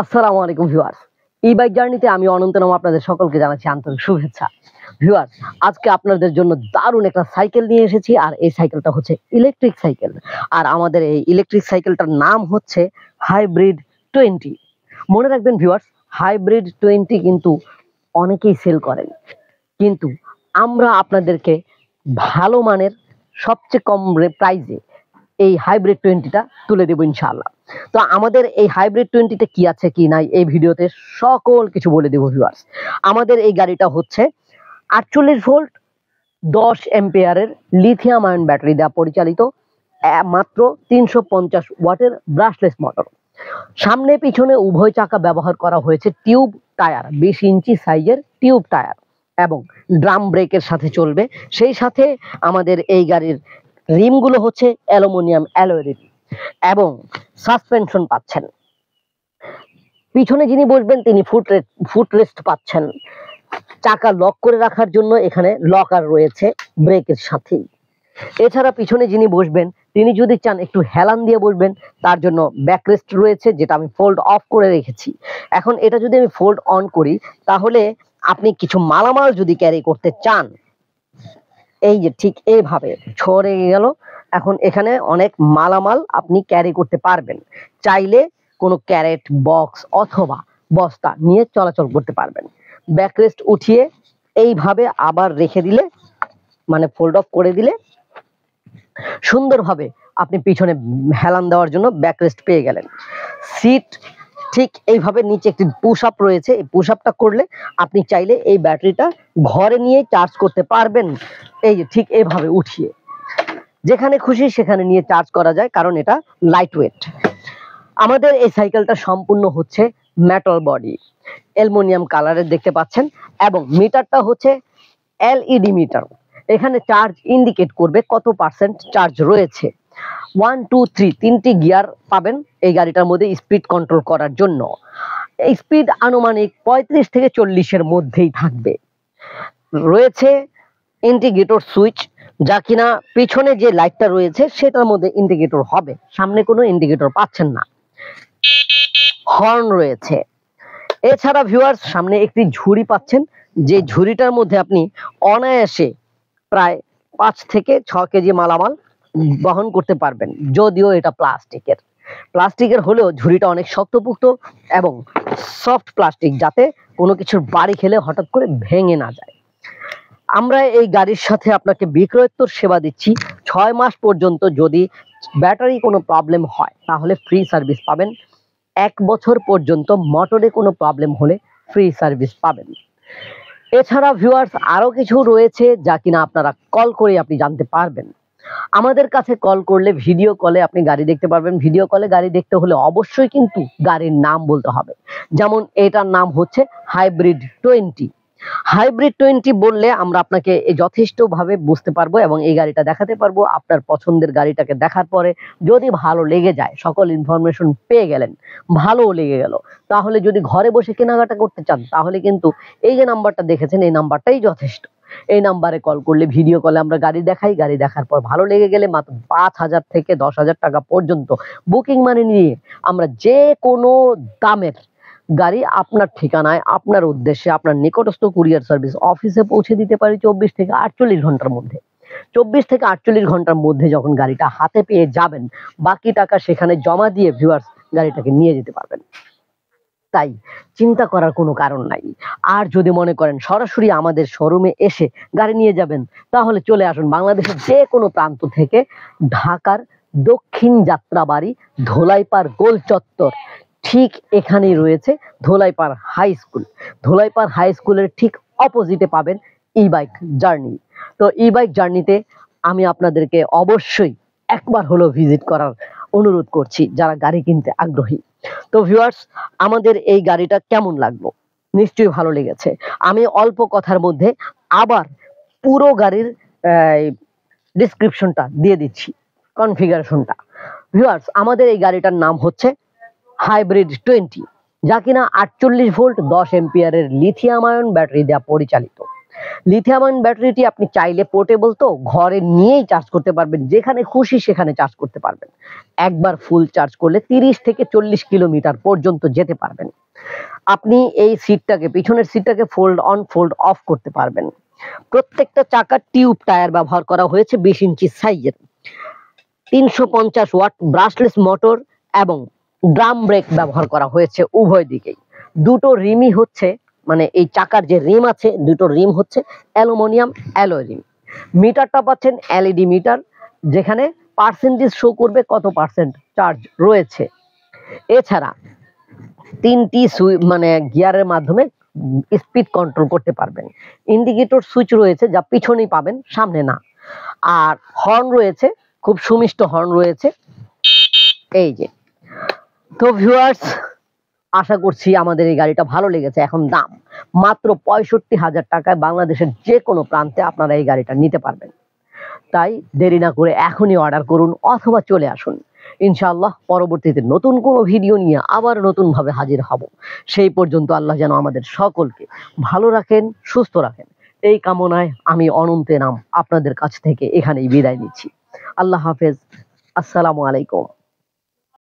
আসসালামু আলাইকুম ভিউয়ার্স। ই বাইক জার্নিতে আমি অনন্তনাম আপনাদের সকলকে জানাচ্ছি আন্তরিক শুভেচ্ছা। ভিউয়ার্স, আজকে আপনাদের জন্য দারুণ একটা সাইকেল নিয়ে এসেছি, আর এই সাইকেলটা হচ্ছে ইলেকট্রিক সাইকেল। আর আমাদের এই ইলেকট্রিক সাইকেলটার নাম হচ্ছে হাইব্রিড টোয়েন্টি মনে রাখবেন ভিউয়ার্স হাইব্রিড টোয়েন্টি কিন্তু অনেকেই সেল করেন। কিন্তু আমরা আপনাদেরকে ভালো মানের, সবচেয়ে কম প্রাইজে এই হাইব্রিড টোয়েন্টিটা তুলে দেবো ইনশাআল্লাহ। তো আমাদের এই হাইব্রিড টোয়েন্টিতে কি আছে, কি নাই, এই ভিডিওতে সকল কিছু বলে দেবো ভিউয়ার্স আমাদের এই গাড়িটা হচ্ছে আটচল্লিশ ভোল্ট, দশ এম্পিয়ারের লিথিয়াম আয়ন ব্যাটারি দেওয়া পরিচালিত মাত্র তিনশো পঞ্চাশ ওয়াটের ব্রাশলেস মোটর সামনে পিছনে উভয় চাকা ব্যবহার করা হয়েছে টিউব টায়ার বিশ ইঞ্চি সাইজের টিউব টায়ার এবং ড্রাম ব্রেকের সাথে চলবে। সেই সাথে আমাদের এই গাড়ির রিমগুলো হচ্ছে অ্যালুমিনিয়াম অ্যালয়ের এবং সাসপেনশন পাচ্ছেন। পিছনে যিনি বসবেন, তিনি ফুট ফুট রেস্ট পাচ্ছেন। চাকা লক করে রাখার জন্য এখানে লকার রয়েছে ব্রেকের সাথেই। এছাড়া পিছনে যিনি বসবেন, তিনি যদি চান একটু হেলান দিয়ে বসবেন, তার জন্য ব্যাকরেস্ট রয়েছে, যেটা আমি ফোল্ড অফ করে রেখেছি। এখন এটা যদি আমি ফোল্ড অন করি, তাহলে আপনি কিছু মালামাল যদি ক্যারি করতে চান এই যে ঠিক এইভাবে ছড়ে গেল, এখন এখানে অনেক মালামাল আপনি ক্যারি করতে পারবেন। চাইলে কোনো ক্যারেট বক্স অথবা বস্তা নিয়ে চলাচল করতে পারবেন। ব্যাকরেস্ট উঠিয়ে এইভাবে আবার রেখে দিলে মানে ফোল্ড অফ করে দিলে সুন্দরভাবে আপনি পিছনে হেলান দেওয়ার জন্য ব্যাকরেস্ট পেয়ে গেলেন। সিট ঠিক এইভাবে নিচে একটি পুশ আপ রয়েছে। এই পুশ আপটা করলে আপনি চাইলে এই ব্যাটারিটা ঘরে নিয়ে চার্জ করতে পারবেন। এই যে ঠিক এইভাবে উঠিয়ে। যেখানে খুশি সেখানে নিয়ে চার্জ করা যায়, কারণ এটা লাইট ওয়েট আমাদের এই সাইকেলটা সম্পূর্ণ হচ্ছে মেটাল বডি অ্যালুমিনিয়াম কালারের দেখতে পাচ্ছেন এবং মিটারটা হচ্ছে এলইডি মিটার এখানে চার্জ ইন্ডিকেট করবে কত পার্সেন্ট চার্জ রয়েছে। ওয়ান টু থ্রি তিনটি গিয়ার পাবেন এই গাড়িটার মধ্যে স্পিড কন্ট্রোল করার জন্য। স্পিড আনুমানিক পঁয়ত্রিশ থেকে চল্লিশের মধ্যেই থাকবে। রয়েছে ইন্ডিকেটর সুইচ যা কিনা পিছনে যে লাইটটা রয়েছে সেটার মধ্যে ইন্ডিকেটর হবে। সামনে কোনো ইন্ডিকেটর পাচ্ছেন না। হর্ন রয়েছে। এছাড়া ভিউয়ার্স সামনে একটি ঝুড়ি পাচ্ছেন, যে ঝুড়িটার মধ্যে আপনি অনায়াসে প্রায় পাঁচ থেকে ছ কেজি মালামাল বহন করতে পারবেন। যদিও এটা প্লাস্টিকের। প্লাস্টিকের হলেও ঝুড়িটা অনেক শক্তপুক্ত এবং সফট প্লাস্টিক যাতে কোনো কিছুর বাড়ি খেলে হঠাৎ করে ভেঙে না যায়। আমরা এই গাড়ির সাথে আপনাকে বিক্রয়োত্তর সেবা দিচ্ছি। ছয় মাস পর্যন্ত যদি ব্যাটারি কোনো প্রবলেম হয়, তাহলে ফ্রি সার্ভিস পাবেন। এক বছর পর্যন্ত মোটরে কোনো প্রবলেম হলে ফ্রি সার্ভিস পাবেন। এছাড়া ভিউয়ার্স, আরও কিছু রয়েছে যা কিনা আপনারা কল করে আপনি জানতে পারবেন। আমাদের কাছে কল করলে ভিডিও কলে আপনি গাড়ি দেখতে পারবেন। ভিডিও কলে গাড়ি দেখতে হলে অবশ্যই কিন্তু গাড়ির নাম বলতে হবে। যেমন এটার নাম হচ্ছে হাইব্রিড টোয়েন্টি হাইব্রিড টোয়েন্টি বললে আমরা আপনাকে যথেষ্টভাবে বুঝতে পারব এবং এই গাড়িটা দেখাতে পারব আপনার পছন্দের গাড়িটাকে দেখার পরে। যদি ভালো লেগে যায়, সকল ইনফরমেশন পেয়ে গেলেন, ভালোও লেগে গেল, তাহলে যদি ঘরে বসে কেনাকাটা করতে চান, তাহলে কিন্তু এই যে নাম্বারটা দেখেছেন, এই নাম্বারটাই যথেষ্ট। এই নাম্বারে কল করলে ভিডিও কলে আমরা গাড়ি দেখাই, গাড়ি দেখার পর ভালো লেগে গেলে মাত্র পাঁচ হাজার থেকে দশ হাজার টাকা পর্যন্ত বুকিং মানি নিয়ে আমরা যে কোনো দামের গাড়ি আপনার ঠিকানায়, আপনার উদ্দেশ্যে, আপনার নিকটস্থ কুরিয়ার সার্ভিস অফিসে পৌঁছে দিতে পারি চব্বিশ থেকে আটচল্লিশ ঘণ্টার মধ্যে। চব্বিশ থেকে আটচল্লিশ ঘণ্টার মধ্যে যখন গাড়িটা হাতে পেয়ে যাবেন, বাকি টাকা সেখানে জমা দিয়ে ভিউয়ার্স গাড়িটাকে নিয়ে যেতে পারবেন। তাই চিন্তা করার কোনো কারণ নাই। আর যদি মনে করেন সরাসরি আমাদের শোরুমে এসে গাড়ি নিয়ে যাবেন, তাহলে চলে আসুন বাংলাদেশের যে কোনো প্রান্ত থেকে ঢাকার দক্ষিণ যাত্রাবাড়ি ধোলাইপাড় গোল চত্বর। ঠিক এখানেই রয়েছে Dholaipar high school. Dholaipar high স্কুলের ঠিক অপোজিটে পাবেন ই বাইক জার্নি তো ই বাইক জার্নিতে আমি আপনাদেরকে অবশ্যই একবার হলেও ভিজিট করার অনুরোধ করছি, যারা গাড়ি কিনতে আগ্রহী। তো ভিউয়ার্স আমাদের এই গাড়িটা কেমন লাগল? নিশ্চয়ই ভালো লেগেছে। আমি অল্প কথার মধ্যে আবার পুরো গাড়ির ডিসক্রিপশনটা দিয়ে দিচ্ছি কনফিগারেশনটা ভিউয়ার্স আমাদের এই গাড়িটার নাম হচ্ছে হাইব্রিড টোয়েন্টি যা কিনা আটচল্লিশ ভোল্ট দশ এম্পিয়ারের লিথিয়াম আয়ন ব্যাটারি দেওয়া পরিচালিত। লিথিয়াম আয়ন ব্যাটারিটি আপনি চাইলে পোর্টেবল তো ঘরে নিয়েই চার্জ করতে পারবেন, যেখানে খুশি সেখানে চার্জ করতে পারবেন। একবার ফুল চার্জ করলে তিরিশ থেকে চল্লিশ কিলোমিটার পর্যন্ত যেতে পারবেন। আপনি এই সিটটাকে পিছনের সিটটাকে ফোল্ড অন ফোল্ড অফ করতে পারবেন। প্রত্যেকটা চাকার টিউব টায়ার ব্যবহার করা হয়েছে বিশ ইঞ্চি সাইজের তিনশো পঞ্চাশ ওয়াট ব্রাশলেস মোটর এবং ড্রাম ব্রেক ব্যবহার করা হয়েছে উভয় দিকেই। দুটো রিমি হচ্ছে মানে এই চাকার যে রিম আছে, দুটো রিম হচ্ছে অ্যালুমিনিয়াম অ্যালয় রিম। মিটারটা পাচ্ছেন এলইডি মিটার, যেখানে পার্সেন্টেজ শো করবে কত পার্সেন্ট চার্জ রয়েছে। এছাড়া তিনটি সুই মানে গিয়ারের মাধ্যমে স্পিড কন্ট্রোল করতে পারবেন। ইন্ডিকেটর সুইচ রয়েছে যা পিছনেই পাবেন, সামনে না। আর হর্ন রয়েছে, খুব সুমিষ্ট হর্ন রয়েছে। এই যে। তো ভিউয়ার্স আশা করছি আমাদের এই গাড়িটা ভালো লেগেছে। এখন দাম মাত্র পঁয়ষট্টি হাজার টাকায় বাংলাদেশের যে কোনো প্রান্তে আপনারা এই গাড়িটা নিতে পারবেন। তাই দেরি না করে এখনই অর্ডার করুন অথবা চলে আসুন। ইনশাআল্লাহ পরবর্তীতে নতুন কোনো ভিডিও নিয়ে আবার নতুনভাবে হাজির হব। সেই পর্যন্ত আল্লাহ যেন আমাদের সকলকে ভালো রাখেন, সুস্থ রাখেন। এই কামনায় আমি অনন্তে নাম আপনাদের কাছ থেকে এখানেই বিদায় নিচ্ছি। আল্লাহ হাফেজ। আসসালামু আলাইকুম।